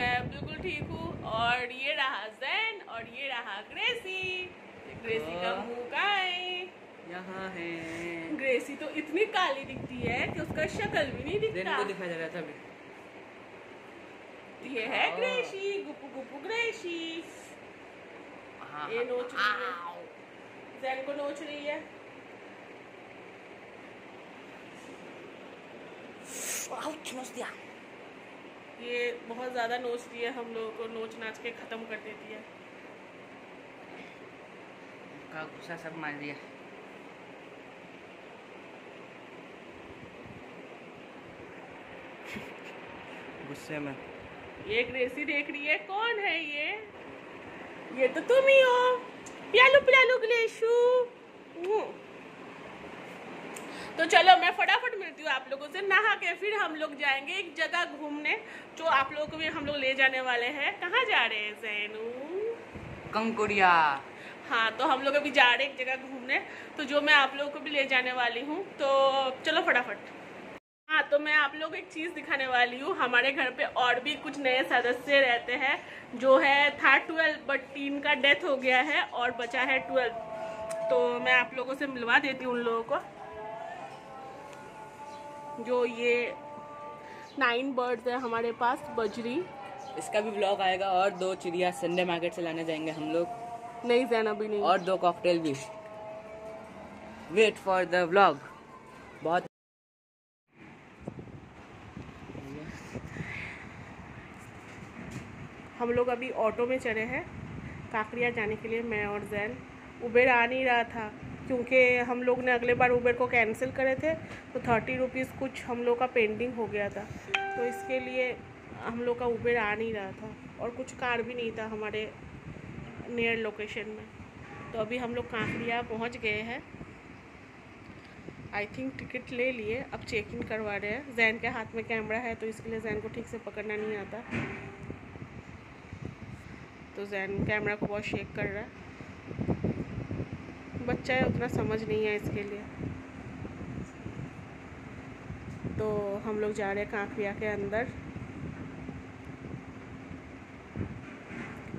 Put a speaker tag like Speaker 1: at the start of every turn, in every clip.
Speaker 1: मैं बिल्कुल ठीक हूँ और ये रहा जैन और ये रहा ग्रेसी। ग्रेसी का। मुँह कहाँ है?
Speaker 2: यहाँ है।
Speaker 1: ग्रेसी तो इतनी काली दिखती है कि उसका शक्ल भी नहीं दिखता।
Speaker 2: को दिखाई दे रहा था अभी।
Speaker 1: ये है
Speaker 2: हाँ।
Speaker 1: Gracie Guppu Guppu Gracie.
Speaker 2: हाँ,
Speaker 1: ये नोच रही है। जैन को नोच रही है।
Speaker 2: आउच, नोच दिया।
Speaker 1: ये बहुत ज़्यादा नोचती है हम लोगों को नोच नाच के खत्म कर देती है।
Speaker 2: का गुस्सा सब मार दिया। गुस्से में।
Speaker 1: ये ग्रेसी देख रही है कौन है ये? ये तो तुम ही हो। प्यालू प्यालू ग्लेशू तो चलो मैं फटाफट मिलती हूँ आप लोगों से नहा के फिर हम लोग जाएँगे एक जगह घूमने जो आप लोगों को भी हम लोग ले जाने वाले हैं। कहाँ जा रहे हैं जैनू?
Speaker 2: कंकुड़िया
Speaker 1: हाँ तो हम लोग अभी जा रहे हैं एक जगह घूमने तो जो मैं आप लोगों को भी ले जाने वाली हूँ तो चलो फटाफट। हाँ तो मैं आप लोग को एक चीज़ दिखाने वाली हूँ हमारे घर पे और भी कुछ नए सदस्य रहते हैं जो है था ट्वेल्व बट तीन का डेथ हो गया है और बचा है ट्वेल्व। तो मैं आप लोगों से मिलवा देती हूँ उन लोगों को। जो ये नाइन बर्ड्स है हमारे पास बजरी।
Speaker 2: इसका भी ब्लॉग आएगा और दो चिड़िया संडे मार्केट से लाने जाएँगे हम लोग।
Speaker 1: नहीं जैन अभी नहीं।
Speaker 2: और दो कॉकटेल भी। वेट फॉर द व्लॉग बहुत
Speaker 1: हम लोग अभी ऑटो में चढ़े हैं। काकरिया जाने के लिए मैं और जैन। उबेर आ नहीं रहा था। क्योंकि हम लोग ने अगले बार उबेर को कैंसिल करे थे तो थर्टी रुपीज़ कुछ हम लोग का पेंडिंग हो गया था। तो इसके लिए हम लोग का उबेर आ नहीं रहा था और कुछ कार भी नहीं था हमारे नियर लोकेशन में। तो अभी हम लोग काकरिया पहुँच गए हैं। आई थिंक टिकट ले लिए, अब चेक इन करवा रहे हैं। जैन के हाथ में कैमरा है तो इसके लिए जैन को ठीक से पकड़ना नहीं आता। तो जैन कैमरा को बहुत शेक कर रहा है। बच्चा है, उतना समझ नहीं है इसके लिए। तो हम लोग जा रहे हैं कांकरिया के अंदर।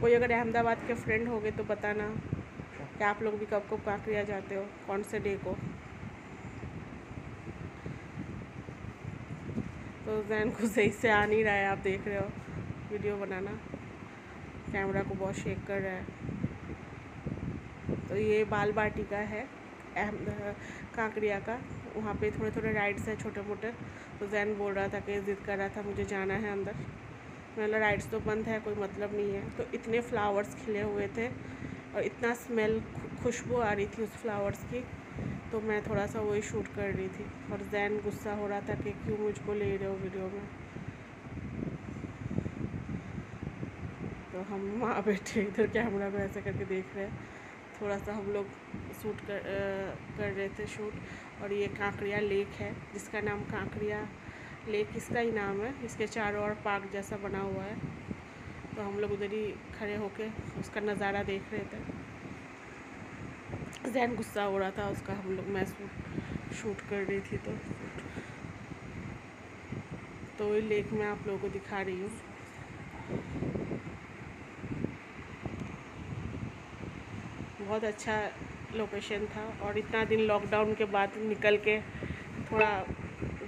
Speaker 1: कोई अगर अहमदाबाद के फ्रेंड हो गए तो बताना कि आप लोग भी कब कब कांकरिया जाते हो, कौन से डे को? तो जैन को सही से आ नहीं रहा है, आप देख रहे हो, वीडियो बनाना। कैमरा को बहुत शेक कर रहा है। तो ये बाल बाटी का है कांकरिया का। वहाँ पे थोड़े थोड़े राइड्स हैं छोटे मोटे तो जैन बोल रहा था कि ज़िद कर रहा था, मुझे जाना है अंदर। मतलब राइड्स तो बंद है, कोई मतलब नहीं है। तो इतने फ्लावर्स खिले हुए थे और इतना स्मेल खुशबू आ रही थी उस फ्लावर्स की तो मैं थोड़ा सा वही शूट कर रही थी। और जैन गुस्सा हो रहा था कि क्यों मुझको ले रहे हो वीडियो में? तो हम वहाँ बैठे, इधर कैमरा में ऐसे करके देख रहे हैं। थोड़ा सा हम लोग शूट कर अ, कर रहे थे शूट और ये कांकरिया लेक है जिसका नाम कांकरिया लेक इसका ही नाम है। इसके चारों ओर पार्क जैसा बना हुआ है। तो हम लोग उधर ही खड़े होके उसका नज़ारा देख रहे थे। जैन गुस्सा हो रहा था उसका हम लोग मैं शूट शूट कर रही थी तो। तो लेक मैं आप लोगों को दिखा रही हूँ। बहुत अच्छा लोकेशन था और इतना दिन लॉकडाउन के बाद निकल के थोड़ा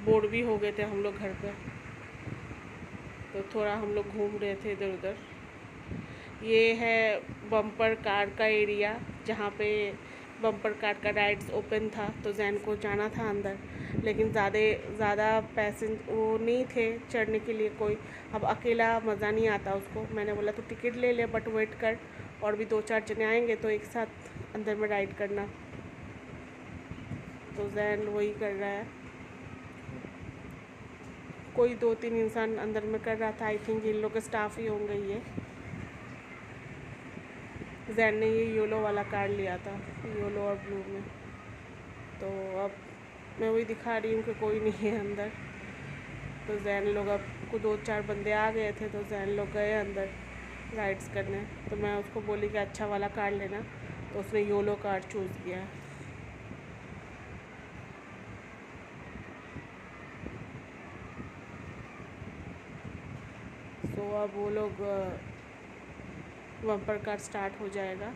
Speaker 1: बोर भी हो गए थे हम लोग घर पे। तो थोड़ा हम लोग घूम रहे थे इधर उधर। ये है बम्पर कार का एरिया जहाँ पे बम्पर कार का राइड्स ओपन था तो जैन को जाना था अंदर। लेकिन ज़्यादा ज़्यादा पैसेंज वो नहीं थे चढ़ने के लिए कोई। अब अकेला मज़ा नहीं आता उसको। मैंने बोला तो टिकट ले ले बट वेट कर। और भी दो चार जने आएँगे तो एक साथ अंदर में राइड करना। तो जैन वही कर रहा है। कोई दो तीन इंसान अंदर में कर रहा था। आई थिंक इन लोग के स्टाफ ही होंगे ये। जैन ने ये योलो वाला कार्ड लिया था योलो और ब्लू में। तो अब मैं वही दिखा रही हूँ कि कोई नहीं है अंदर। तो जैन लोग अब, को दो चार बंदे आ गए थे तो जैन लोग गए अंदर राइड्स करने। तो मैं उसको बोली कि अच्छा वाला कार्ड लेना। तो उसने योलो कार्ड चूज़ किया। तो अब वो लोग वम्पर का स्टार्ट हो जाएगा।